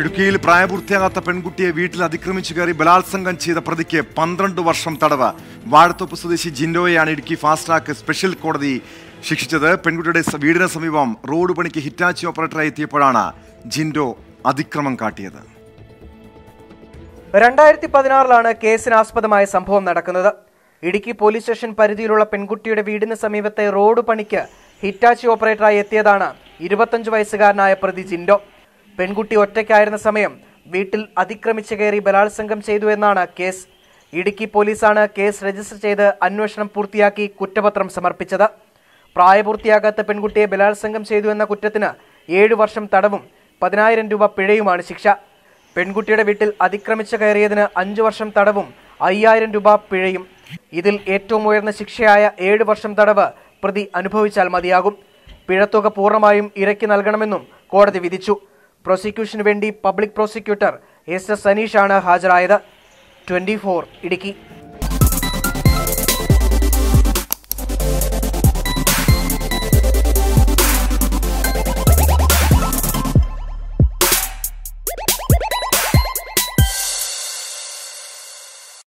ഇടുക്കിയിൽ പ്രായപൂർത്തിയാകാത്ത പെൺകുട്ടിയെ വീട്ടിൽ അതിക്രമിച്ചു കയറി ബലാത്സംഗം ചെയ്ത പ്രതിക്ക് പന്ത്രണ്ട് വർഷം തടവ്. വാഴത്തോപ്പ് സ്വദേശി ജിൻഡോയെയാണ് ഇടുക്കി ഫാസ്റ്റ് ട്രാക്ക് സ്പെഷ്യൽ കോടതി ശിക്ഷിച്ചത്. പെൺകുട്ടിയുടെ വീടിന് സമീപം റോഡ് പണിക്ക് ഹിറ്റാച്ചി ഓപ്പറേറ്ററായി എത്തിയപ്പോഴാണ് ജിൻഡോ അതിക്രമം കാട്ടിയത്. രണ്ടായിരത്തി പതിനാറിലാണ് കേസിനാസ്പദമായ സംഭവം നടക്കുന്നത്. ഇടുക്കി പോലീസ് സ്റ്റേഷൻ പരിധിയിലുള്ള പെൺകുട്ടിയുടെ വീടിന് സമീപത്തെ റോഡ് പണിക്ക് ഹിറ്റാച്ചി ഓപ്പറേറ്ററായി എത്തിയതാണ് ഇരുപത്തഞ്ച് വയസ്സുകാരനായ പ്രതി ജിൻഡോ. പെൺകുട്ടി ഒറ്റയ്ക്കായിരുന്ന സമയം വീട്ടിൽ അതിക്രമിച്ചു കയറി ബലാത്സംഗം ചെയ്തു എന്നാണ് കേസ്. ഇടുക്കി പോലീസാണ് കേസ് രജിസ്റ്റർ ചെയ്ത് അന്വേഷണം പൂർത്തിയാക്കി കുറ്റപത്രം സമർപ്പിച്ചത്. പ്രായപൂർത്തിയാകാത്ത പെൺകുട്ടിയെ ബലാത്സംഗം ചെയ്തു എന്ന കുറ്റത്തിന് ഏഴു വർഷം തടവും പതിനായിരം രൂപ പിഴയുമാണ് ശിക്ഷ. പെൺകുട്ടിയുടെ വീട്ടിൽ അതിക്രമിച്ചു കയറിയതിന് അഞ്ചു വർഷം തടവും അയ്യായിരം രൂപ പിഴയും. ഇതിൽ ഏറ്റവും ഉയർന്ന ശിക്ഷയായ ഏഴ് വർഷം തടവ് പ്രതി അനുഭവിച്ചാൽ മതിയാകും. പിഴത്തുക പൂർണമായും ഇരയ്ക്ക് നൽകണമെന്നും കോടതി വിധിച്ചു. പ്രോസിക്യൂഷനു വേണ്ടി പബ്ലിക് പ്രോസിക്യൂട്ടർ എസ് എസ് സനീഷാണ് ഹാജരായത്. ട്വന്റി ഇടുക്കി.